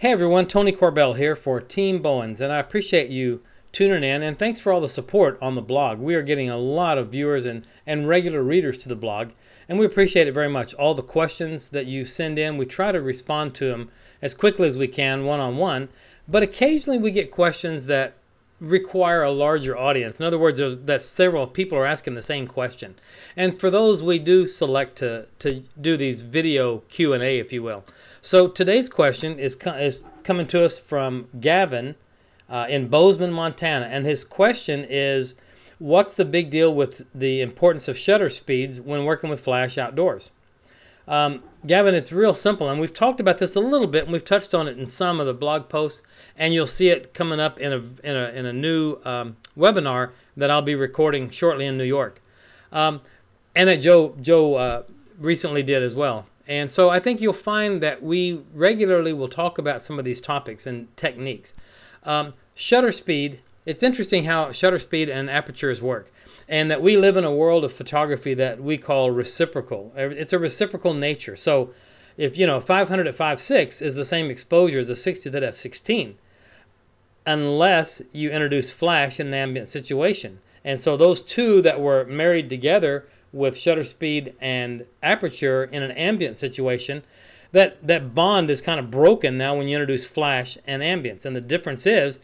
Hey everyone, Tony Corbell here for Team Bowens, and I appreciate you tuning in and thanks for all the support on the blog. We are getting a lot of viewers and, and regular readers to the blog, and we appreciate it very much. All the questions that you send in, we try to respond to them as quickly as we can one on one, but occasionally we get questions that require a larger audience. In other words, that several people are asking the same question. And for those, we do select to, to do these video Q&A, if you will. So today's question is, is coming to us from Gavin uh, in Bozeman, Montana. And his question is, what's the big deal with the importance of shutter speeds when working with flash outdoors? Um, Gavin, it's real simple, and we've talked about this a little bit, and we've touched on it in some of the blog posts, and you'll see it coming up in a in a, in a new um, webinar that I'll be recording shortly in New York, um, and that Joe Joe uh, recently did as well. And so I think you'll find that we regularly will talk about some of these topics and techniques. Um, shutter speed, it's interesting how shutter speed and apertures work. And that we live in a world of photography that we call reciprocal. It's a reciprocal nature. So if, you know, 500 at 5.6 is the same exposure as a 60 at f16, unless you introduce flash in an ambient situation. And so those two that were married together with shutter speed and aperture in an ambient situation, that, that bond is kind of broken now when you introduce flash and ambience. And the difference is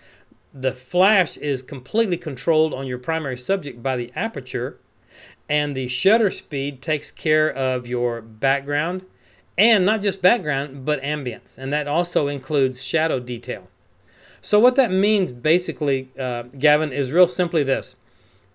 the flash is completely controlled on your primary subject by the aperture, and the shutter speed takes care of your background, and not just background, but ambience. And that also includes shadow detail. So what that means basically, uh, Gavin, is real simply this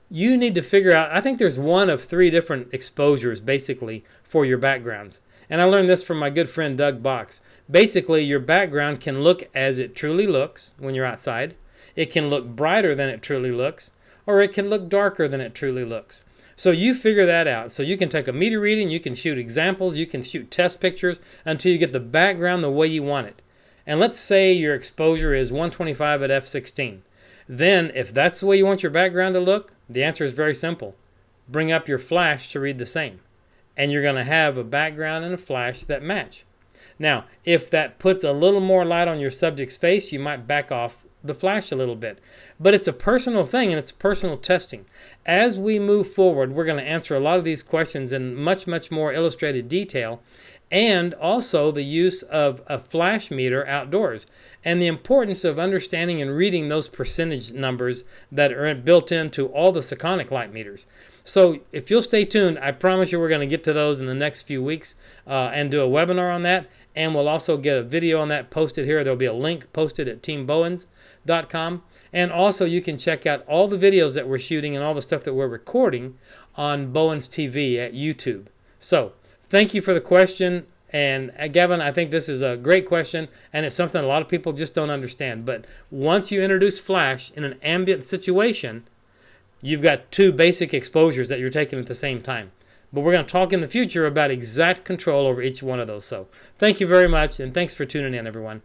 you need to figure out, I think there's one of three different exposures basically for your backgrounds. And I learned this from my good friend Doug Box. Basically, your background can look as it truly looks when you're outside. It can look brighter than it truly looks, or it can look darker than it truly looks. So you figure that out. So you can take a meter reading, you can shoot examples, you can shoot test pictures until you get the background the way you want it. And let's say your exposure is 125 at f16. Then, if that's the way you want your background to look, the answer is very simple. Bring up your flash to read the same. And you're going to have a background and a flash that match. Now, if that puts a little more light on your subject's face, you might back off the flash a little bit. But it's a personal thing and it's personal testing. As we move forward, we're going to answer a lot of these questions in much, much more illustrated detail and also the use of a flash meter outdoors and the importance of understanding and reading those percentage numbers that are built into all the Sekonic light meters. So if you'll stay tuned, I promise you we're going to get to those in the next few weeks uh, and do a webinar on that. And we'll also get a video on that posted here. There'll be a link posted at teambowens.com. And also you can check out all the videos that we're shooting and all the stuff that we're recording on Bowens TV at YouTube. So thank you for the question. And uh, Gavin, I think this is a great question, and it's something a lot of people just don't understand. But once you introduce flash in an ambient situation, you've got two basic exposures that you're taking at the same time. But we're going to talk in the future about exact control over each one of those. So thank you very much, and thanks for tuning in, everyone.